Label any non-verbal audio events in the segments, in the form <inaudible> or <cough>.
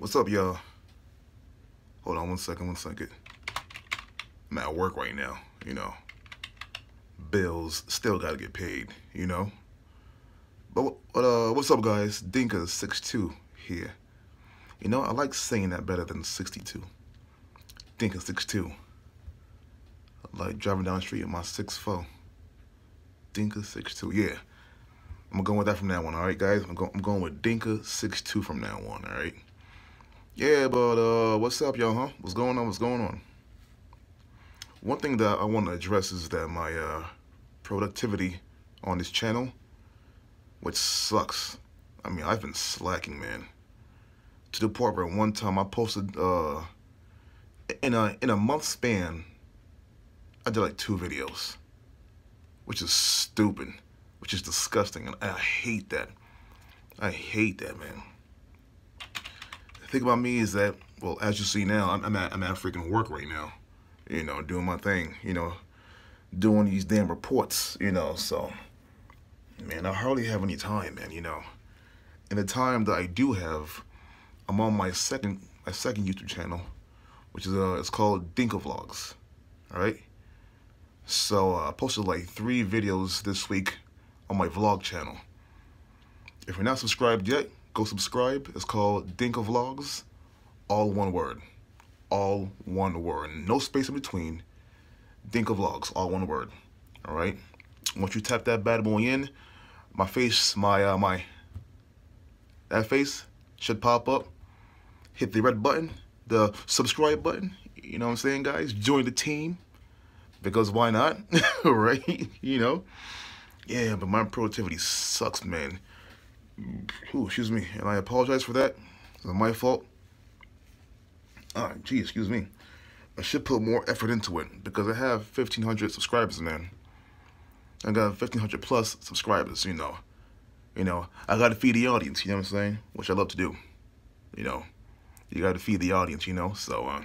What's up, y'all? Hold on one second, one second. I'm at work right now, you know. Bills still gotta get paid, you know. But uh, what's up, guys? Dinka62 here. You know, I like saying that better than 62. Dinka62. I like driving down the street in my 6'4". Dinka62, yeah. I'm going with that from now on, all right, guys? I'm, go I'm going with Dinka62 from now on, all right? Yeah, but uh, what's up, y'all, huh? What's going on? What's going on? One thing that I want to address is that my uh, productivity on this channel, which sucks. I mean, I've been slacking, man. To the point where one time I posted, uh, in a in a month span, I did like two videos, which is stupid, which is disgusting, and I hate that. I hate that, man thing about me is that, well, as you see now, I'm, I'm, at, I'm at freaking work right now, you know, doing my thing, you know, doing these damn reports, you know, so, man, I hardly have any time, man, you know. And the time that I do have, I'm on my second, my second YouTube channel, which is, uh, it's called DinkaVlogs, all right? So, uh, I posted like three videos this week on my vlog channel. If you're not subscribed yet, Go subscribe. It's called DinkaVlogs. All one word. All one word. No space in between. DinkaVlogs. All one word. All right. Once you tap that bad boy in, my face, my uh, my that face should pop up. Hit the red button, the subscribe button. You know what I'm saying, guys? Join the team because why not? <laughs> right? You know. Yeah, but my productivity sucks, man. Ooh, excuse me, and I apologize for that. It's my fault. Ah, gee, excuse me. I should put more effort into it because I have 1,500 subscribers, man. I got 1,500 plus subscribers, you know. You know, I got to feed the audience, you know what I'm saying? Which I love to do. You know, you got to feed the audience, you know? So, uh,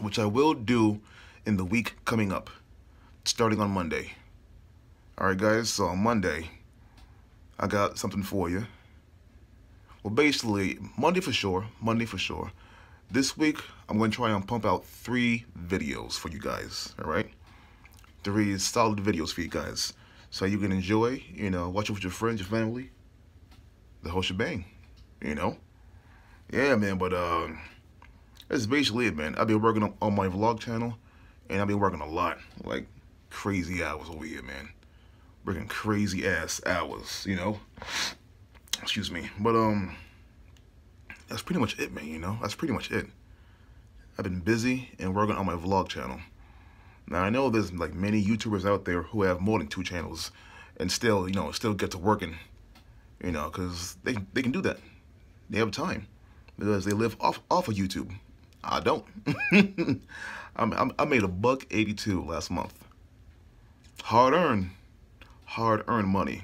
which I will do in the week coming up, starting on Monday. All right, guys, so on Monday, I got something for you. Well, basically, Monday for sure, Monday for sure. This week, I'm going to try and pump out three videos for you guys, all right? Three solid videos for you guys. So you can enjoy, you know, watch it with your friends, your family, the whole shebang, you know? Yeah, man, but uh, that's basically it, man. I've been working on, on my vlog channel, and I've been working a lot, like crazy hours over here, man working crazy ass hours, you know. Excuse me. But um that's pretty much it, man, you know. That's pretty much it. I've been busy and working on my vlog channel. Now I know there's like many YouTubers out there who have more than two channels and still, you know, still get to working, you know, because they they can do that. They have time because they live off off of YouTube. I don't. <laughs> I'm, I made a buck 82 last month. Hard earned hard-earned money.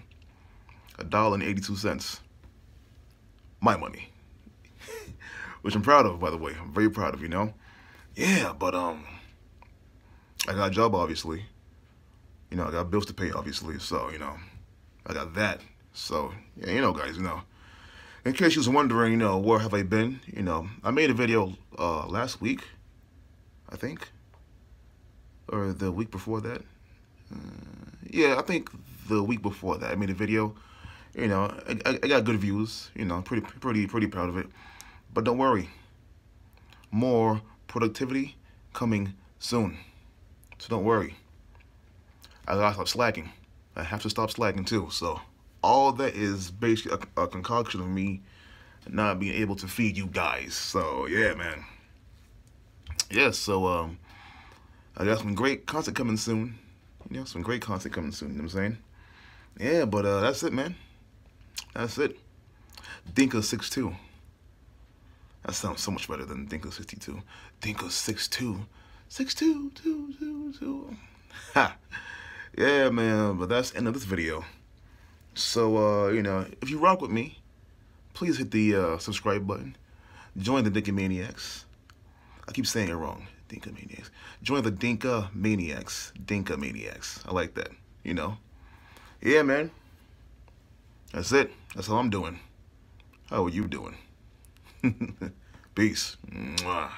A dollar and 82 cents. My money. <laughs> Which I'm proud of, by the way. I'm very proud of, you know? Yeah, but, um, I got a job, obviously. You know, I got bills to pay, obviously. So, you know, I got that. So, yeah, you know, guys, you know. In case you was wondering, you know, where have I been? You know, I made a video uh, last week, I think. Or the week before that. Uh, yeah, I think the week before that. I made a video. You know, I, I got good views. You know, pretty, pretty, pretty proud of it. But don't worry. More productivity coming soon. So don't worry. I gotta stop slacking. I have to stop slacking too. So all that is basically a, a concoction of me not being able to feed you guys. So yeah, man. Yeah, so um, I got some great content coming soon. You know, some great content coming soon. You know what I'm saying? Yeah, but uh, that's it, man. That's it. Dinka 6'2". That sounds so much better than Dinka 62. Dinka 6'2". 6'2", 2, 2, 2. Ha! Yeah, man, but that's end of this video. So, uh, you know, if you rock with me, please hit the uh, subscribe button. Join the Dinka Maniacs. I keep saying it wrong. Dinka Maniacs. Join the Dinka Maniacs. Dinka Maniacs. I like that, you know yeah, man. That's it. That's all I'm doing. How are you doing? <laughs> Peace. Mwah.